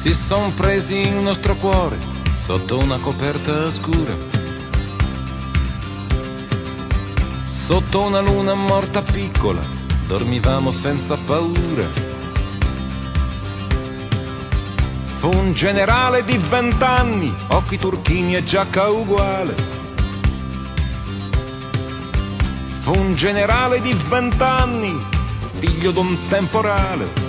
si son presi il nostro cuore sotto una coperta scura. Sotto una luna morta piccola, dormivamo senza paura. Fu un generale di vent'anni, occhi turchini e giacca uguale. Fu un generale di vent'anni, figlio d'un temporale.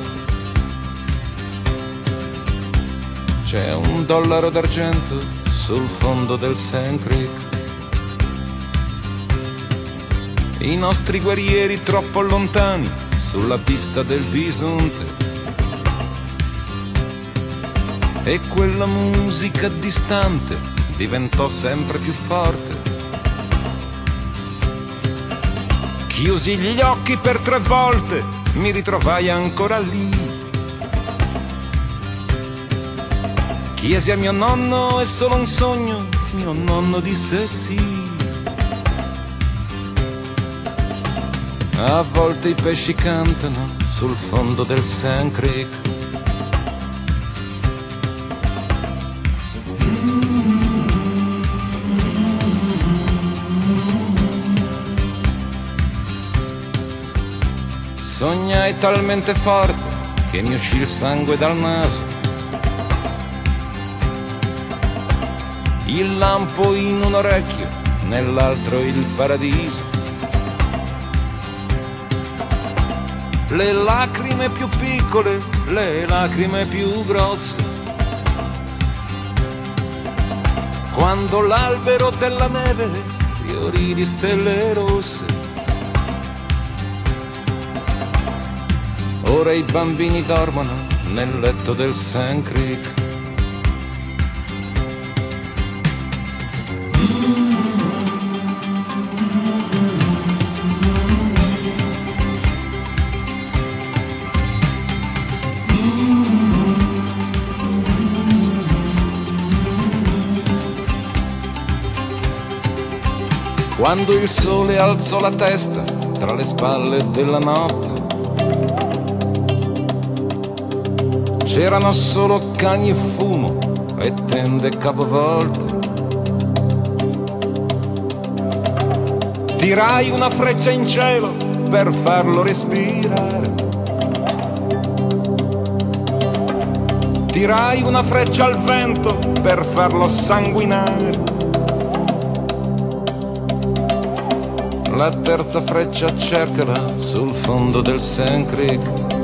C'è un dollaro d'argento sul fondo del Sand Creek. I nostri guerrieri troppo lontani sulla pista del bisonte. E quella musica distante diventò sempre più forte. Chiusi gli occhi per tre volte, mi ritrovai ancora lì Chiesi a mio nonno, è solo un sogno, mio nonno disse sì. A volte i pesci cantano sul fondo del Sand Creek. Sognai talmente forte che mi uscì il sangue dal naso il lampo in un orecchio, nell'altro il paradiso. Le lacrime più piccole, le lacrime più grosse. Quando l'albero della neve fiorì di stelle rosse. Ora i bambini dormono nel letto del Sand Creek. Quando il sole alzò la testa tra le spalle della notte. C'erano solo cani e fumo e tende capovolte. Tirai una freccia in cielo per farlo respirare. Tirai una freccia al vento per farlo sanguinare. La terza freccia cercala sul fondo del Sand Creek.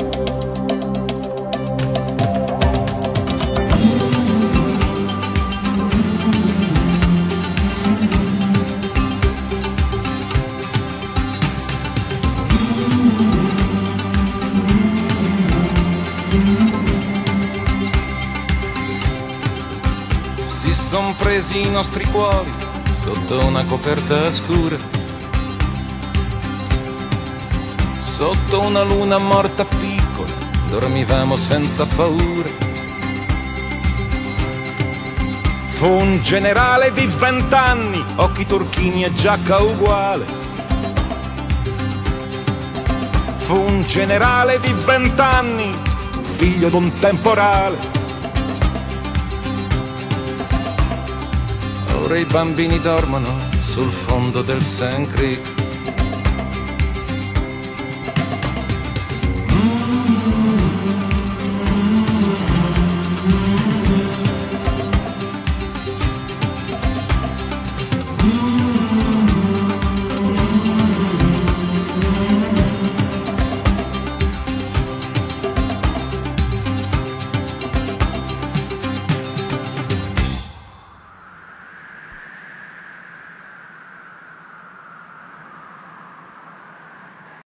Son presi i nostri cuori sotto una coperta scura Sotto una luna morta piccola dormivamo senza paura. Fu un generale di vent'anni, occhi turchini e giacca uguale. Fu un generale di vent'anni, figlio d'un temporale. ora i bambini dormono sul fondo del Sand Creek. Mm-hmm.